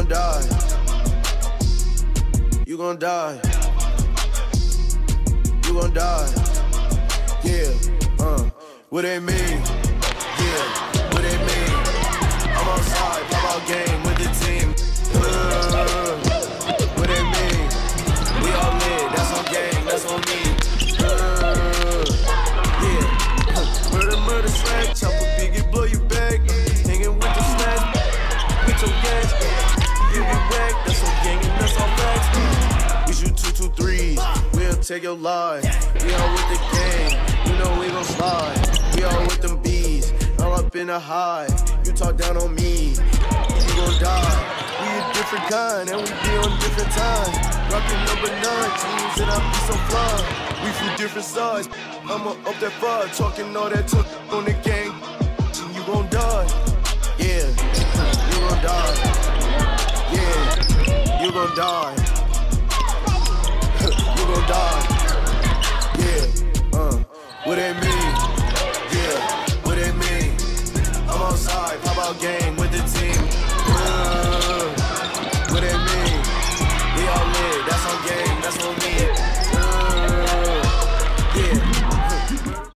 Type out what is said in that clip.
gon' die. You gon' die. You gon' die. Yeah, uh, what they mean? Yeah, what they mean? I'm outside, pop out game with the team. Uh, what they mean? We all lit, that's on gang, that's on me. Uh, yeah, murder, murder, slash, chop a biggie, blow you back. Hanging with the slash, with your gas. Take your life. We all with the gang, you know we gon' slide. We all with them bees, all up in the high. You talk down on me, you gon' die. We a different kind and we be on different times. Rockin' number nine jeans and I be so fly. We from different sides. I'ma up that far, talking all that talk on the gang. And you gon' die. Yeah, you gon' die. Yeah, you gon' die. game with the team.